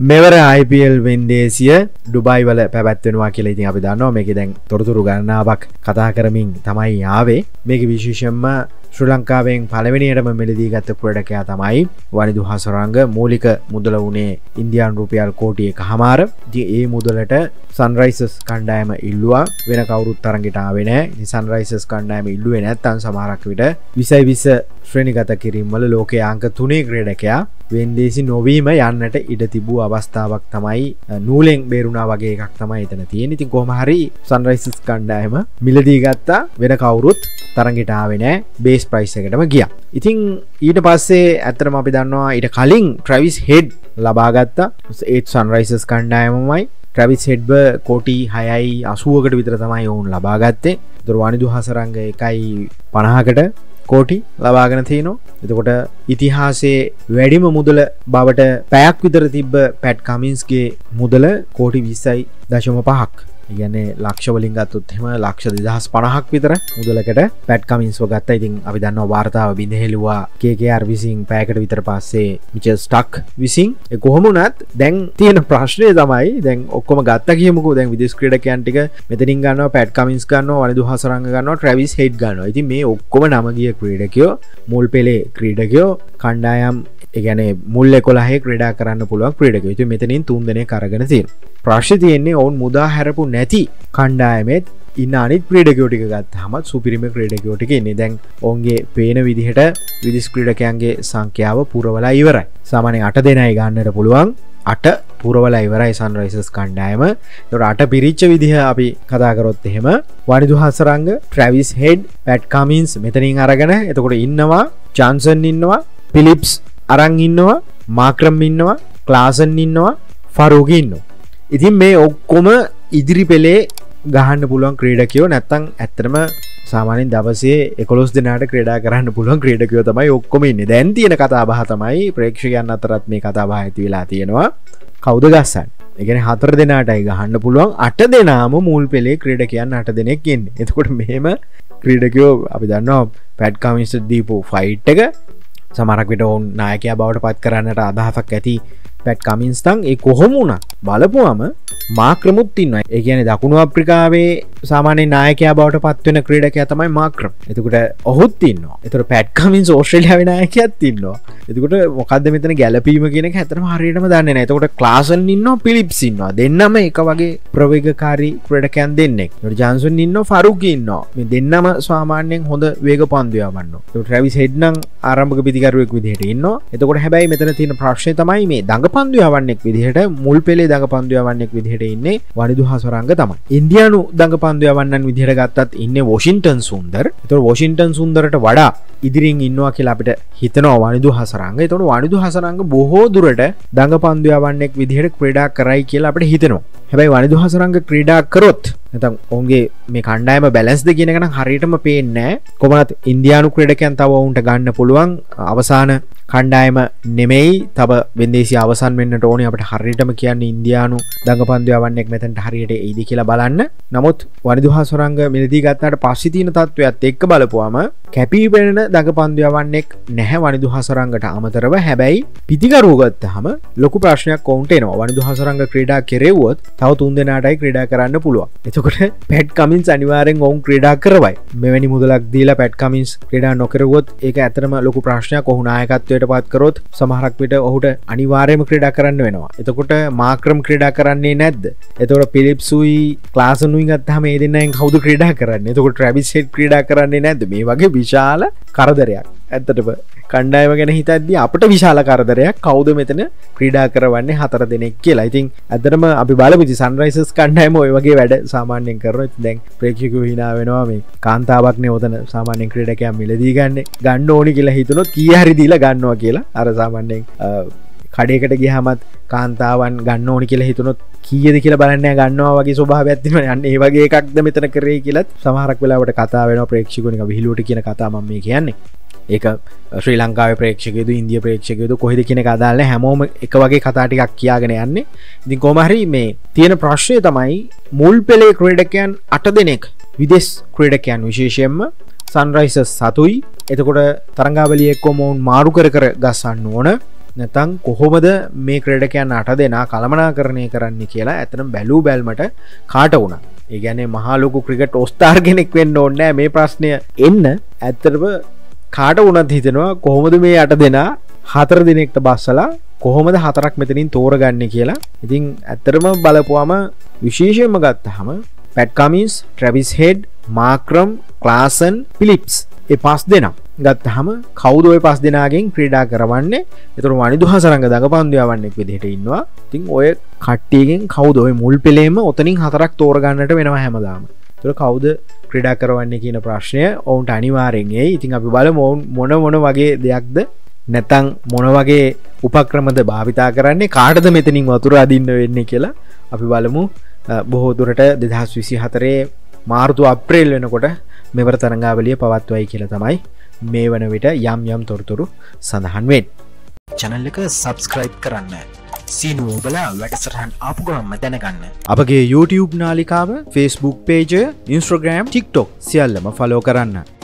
මෙවර IPL වෙන්දේසිය Dubai වල පැත්වෙනවා කියල ඉතින් අපි දන්නවා. මේක දැන් තොරතුරු ගණනාවක් කතා කරමින් තමයි යාවේ මේක විශේෂෙන්ම ශ්‍ර ලංකාවෙන් පලවෙනියටම මෙලදී ගත්ත පුරටකයා තමයි වනිදු හසරංග මූලික මුදල වනේ ඉන්දයාන් රුපියල් කෝටිය එක හමාර ඒ මුදලට සන්රයිසස් කණ්ඩෑම ඉල්ලවා. වෙන කවරුත් තරගටාවෙන සන්රයිසස් කණ්ඩෑම ඉල්ලුව නැත්තන් සමහරක් විට විසයි විස ශ්‍රණිගත කිරීමල ලෝක අංක තුනේ ක්‍රඩකයා වෙන්දේසි නොවීම යන්නට ඉඩ තිබූ අවස්ථාවක් තමයි නූලෙන් බේරුණා වගේ එකක් තමයි එතන තියෙන ඉතින් කොමහරි සන්රයිසස් කණ්ඩායම මිලදී ගත්තා. වෙන කවුරුත් තරගෙටාවෙනෑ බේස් ප්‍රයිස් එකටම ගිය. ඉතිං ඊට පස්සේ ඇතරම අපි දන්නවා ඊට කලින් ට්‍රවිස් හෙඩ් ලබාගත්තා ඒත් සන්රයිසස් කණ්ඩායමමයි. ට්‍රවිස් හෙඩ්බ කෝටි හයයි අසුවකට විතර තමයි ඔවුන් ලබාගත්තේ දුරවානිදු හසරංග එකයි පණහකට කෝටි ලබාගෙන තියනවා එතකොට ඉතිහාසේ වැඩිම මුදල බවට පැයක් විතර තිබ්බ පැට් කමින්ස්ගේ මුදල කෝටි විස්සයි දශම පහක්. ඉගන්නේ ලක්ෂවලින් ගත්තුත්හෙම ලක්ෂ දෙදහස් පණහක් විතර මුදලකට පැට් කමින්ස්ව ගත්ත ඉතින් අපි දන්න වාර්තාව බිඳහෙලවා කේකR විසින් පෑකට විතර පස්සේ මිච ස්ටක් විසින්. කොහොමුණත් දැන් තියෙන ප්‍රශ්නය තමයි දැන් ඔක්කොම ගත්ත කියමුකු. දැන් විදිස් ක්‍රඩකයන්ටික මෙතනින් ගන්න පැට් කමින්ස් ගන්න වනිදු හසරංග ගන්න ට්‍රවිස් හෙඩ් ගන්න ඉති මේ ඔක්කොම නමගිය ක්‍රීඩකයෝ මුල් පෙළේ ක්‍රීඩකයෝ කණ්ඩායම් ඒගැන මුල්ල කොලාහෙ ක්‍රඩා කරන්න පුළුවන් ක්‍රඩක යුතු මෙතනින් තුන්දන කරගෙන තිය ප්‍රශ් තියෙන්නේ ඔවුන් මුදා හැරපු නැති කණ්ඩායමෙත් ඉන්න අනිත් ක්‍රඩකෝටික ගත් හමත් සුපිරිම ක්‍රඩකෝටික එන්නේ දැන් ඔන්ගේ පේන විදිහට විදිස් ක්‍රඩකයන්ගේ සංඛ්‍යාව පුරවලා ඉවරයි. සාමනය අට දෙනයි ගන්නට පුළුවන්. අට පුරවල ඉවරයි සන්රයිසස් කණ්ඩායම. තොට අට පිරිච්ච විදිහ අපි කතාකරොත් එහෙම Wanindu Hasaranga Travis Head Pat Cummins මෙතනින් අරගෙන එතකොට ඉන්නවා චාන්සන් ඉන්නවා පිලිප්ස් අරං ඉන්නවා මාක්‍රම් ඉන්නවා ක්ලාසන් ඉන්නවා ෆරෝග ඉන්න ඉතින් මේ ඔක්කොම ඉදිරි පෙළේ ගහන්න පුළුවන් ක්‍රීඩකයෝ නැත්තං ඇත්තරම සාමානින් දවසේ එකොස් දෙනට ක්‍රඩා කරන්න පුළුවන් ක්‍රඩකයෝ තමයි ඔක්කොම ඉන්න. දැන් තියෙන කතාබහ තමයි ප්‍රේක්ෂකයන් අතරත් මේ කතාබහ ඇති වෙලා තියෙනවා. කෞද ගස්සන් එකන හතර දෙනාටයි ගහන්න පුළුවන්. අට දෙනාම මුල් පෙළේ ක්‍රඩකයන් අට දෙනෙක්කින් එතකොට මෙහෙම ක්‍රීඩකයෝ අපි දන්නවා පැඩ් කමිස්ට දීපු ෆයිට් එක. සමරක්විට ඔවුන් නායකයා බවට පත් කරන්නට අදහසක් ඇති පැට් කමින්ස්තන් ඒ කොහොම වුණ බලපුවාම මාක්‍රමුත් ඉන්න ඒ කියන දකුණු අප්‍රිකාවේ සාමානය නායකයා බවට පත්වෙන ක්‍රඩකය තමයි මාක්‍රම් එතකට ඔහුත් ඉන්න එතර පැට් කමින් ෝස්ට්‍රලිය නායකයත් ඉන්නවා. එතකට මොකද මෙතන ගැලපීම කියන හැතරම හරිටම දන්න එතකොට ක්ලාසන් ඉන්න පිලිප්සින්නවා දෙන්නම එක වගේ ප්‍රවේගකාරී ක්‍රඩකයන් දෙන්නෙක්. ජන්සුන් ඉන්න ෆරුකින්නවා මේ දෙන්නම ස්වාමාන්‍යයෙන් හොඳ වේග පන්දයවන්න ට්‍රවිස් හෙඩ්නම් ආරම්භක පිතිකරුවෙක් විදිහට ඉන්න එතකොට හැබැයි මෙතන තියෙන ප්‍රශ්නය තමයි මේ දඟ පන්දුයවන්නෙක් විදිහට මුල් පෙළේ දඟ පන්දුයවන්නෙක් විදිහට ඉන්නේ වනිදු හසරංග තමයි. ඉන්දයානු දඟ පන්දුයවන්නන් විදිහට ගත්තත් ඉන්න වොෂින්ටන් සුන්දර්. එත වොෂින්ටන් සුන්දරට වඩා ඉදිරිින් ඉන්නවා කියලා අපිට හිතනවා වනිදු හසරංග තොට වනිදු හසරංග බොහෝ දුරට දඟ පන්දුයවන්නෙක් විදිහට ක්‍රඩා කරයි කියලා අපට හිතනවා. හැබැයි වනිදු හසරංග ක්‍රීඩා කරොත් නැතම් ඔන්ගේ මේ කණ්ඩායම බැලස්ද කියනගෙන හරිටම පේනෑ කොමත් ඉන්දයානු ක්‍රඩකයන් තව ඔවුන්ට ගන්න පුළුවන් අවසාන කණ්ඩායම නෙමෙයි. තබ වෙදේසි අවසන් වන්නට ඕන. අපට හරිටම කියන්න ඉන්දයානු දඟ පන්දයවන්නෙක් මෙතැන්ට හරියට ඒදි කියලා බලන්න. නමුත් වනිදුහාසුරංග මිලදී ගත්තට පස්සිතින තත්ත්වයක්ත් එක්ක බලපුවාම කැපීපෙන දඟ පන්දයවන්නෙක් නැහැ වනිදු හසරංගට අමතරව. හැබැයි පිතිකරුගත්ත හම ලොකු ප්‍රශ්නයක් කවුන්ට නවා වනිදු හසරංග ක්‍රඩා කෙරෙවුවොත් තව තුන් දෙනාටයි ක්‍රඩා කරන්න පුළුව එතකොට පැට් කමින්ස් අනිවාරෙන් ඔවුන් ක්‍රඩා කරවයි. මෙවැනි මුදලක් දීලා පැට් කමින්ස් ක්‍රඩා නොකරවොත් ඒක ඇතරම ලොකු ප්‍රශ්නයක්. ඔහු නායකත්වයට පත්කරොත් සමහරක් විට ඔහුට අනිවාරයම ක්‍රඩා කරන්න වෙනවා. එතකොට මාක්‍රම් ක්‍රඩා කරන්නේ නැද්ද? එතොට පිලිප්සුයි ලාසනුයි ගත්තහම ඒ දෙන්නයින් කවුද ක්‍රඩා කරන්න? එතකොට ට්‍රවිස්ෙට් ක්‍රඩා කරන්නේ නැද මේ වගේ විශාල කරදරයක්. ඇත්තටම කණ්ඩායම ගැන හිතද්දි අපට විශාල කරදරයක් කවුද මෙතන ක්‍රීඩා කරවන්නේ හතර දෙනෙක් කියලා. ඉතින් ඇතරම අපි බලපිචි සන්රයිසස් කණ්ඩායම ඔය වගේ වැඩ සාමාන්‍යෙන් කර දැන් ප්‍රේක්ෂිකු හිනා වෙනවා. මේ කාන්තාවක්න ඔතන සාමාන්‍යෙන් ක්‍රඩකයක් මිලදී ගන්න. ගන්න ඕනි කියලා හිතුනොත් කිය හරි දීලා ගන්නවා කියලා. අර සාමාන්‍යෙන් කඩේකට ගිහමත් කාන්තාවන් ගන්න ඕනි කියලා හිතුනොත් කියද කියලා බලන්න ගන්නවා වගේ ස්වභාව ඇතිම යන්න ඒ වගේ එකක්ද මෙතන කරේ කියලත් සමහරක් වෙලාවට කතා වෙන ප්‍රේක්ෂිකුණක විහිලුට කියන කතා ම මේ කියන්නේ. ඒක ශ්‍රී ලංකාව ප්‍රේක්ෂකයද ඉන්දිය ප්‍රේක්ෂකයද කොහෙද කියන අදාල හැමෝම එක වගේ කතාටිකක් කියාගෙන යන්නේ. ඉතින් කොමහරි මේ තියෙන ප්‍රශ්නය තමයි මුල් පෙළේ ක්‍රඩකයන් අට දෙනෙක් විදෙස් ක්‍රඩකයන් විශේෂයෙන්ම සන්රයිසස් සතුයි. එතකොට තරංගාවලිය එක්කො මොවුන් මාරු කර කර ගස්සන්න ඕන. නැතං කොහොමද මේ ක්‍රඩකයන් අට දෙනා කළමනා කරණය කරන්න කියලා ඇතනම් බැලූ බැල්මට කාට වුණ ඒගැනේ මහලොකු ක්‍රිකට ඔස්ථාර්ගෙනෙක් වෙන්න ඕන්නෑ මේ ප්‍රශ්නය එන්න ඇත්තරව කාට වනත් හිතෙනවා කොහොමද මේ අට දෙනා? හතර දෙනෙක්ට බස්සලා කොහොමද හතරක් මෙතනින් තෝරගන්න කියලා. ඉතින් ඇත්තරම බලපුවාම විශේෂයම ගත්තහම Pat Cummins Travis Head Markram Klaasen Phillips එ පස් දෙනම් ගත්තහම කෞදෝය පස් දෙනාගෙන් ක්‍රඩා කරවන්නේ? එතුර වනිදුහ සරඟ දඟ පන්දයාවන්නෙක් විදිහට ඉන්නවා. තින් ඔය කට්ටියගෙන් කෞදෝය මුල් පෙළේම ඔතනින් හතරක් තෝරගන්නට වෙනවා හැමදාම. තුර කවුද ක්‍රඩා කරවන්නේ කියන ප්‍රශ්නය ඔවුන්ට අනිවාරෙන්ගේ ඉතින් අපි බල මොවන් මොන මොන වගේ දෙයක්ද නැතං මොන වගේ උපක්‍රමද භාවිතා කරන්නේ කාටද මෙතනින් වතුර අදින්න වෙන්නේ කියලා අපි බලමු. බොහෝ දුරට දෙදහස් විසි හතරේ මාර්තු අප්‍රේල් වෙනකොට මෙවර තරංගාවලිය පවත්වයි කියල තමයි මේ වන විට යම් යම් තොරතුරු සඳහන්වෙන් චැනල් එක සබස්ක්‍රයිබ් කරන්න. සීනුවෝ බලා වැඩසටහන් ආපුගම්ම දැනගන්න. අපගේ YouTube නාලිකාව Facebook පේජ ඉන්ස්ට්‍රග්‍රම් ටික්ටොක් සියල්ලම ෆලෝ කරන්න.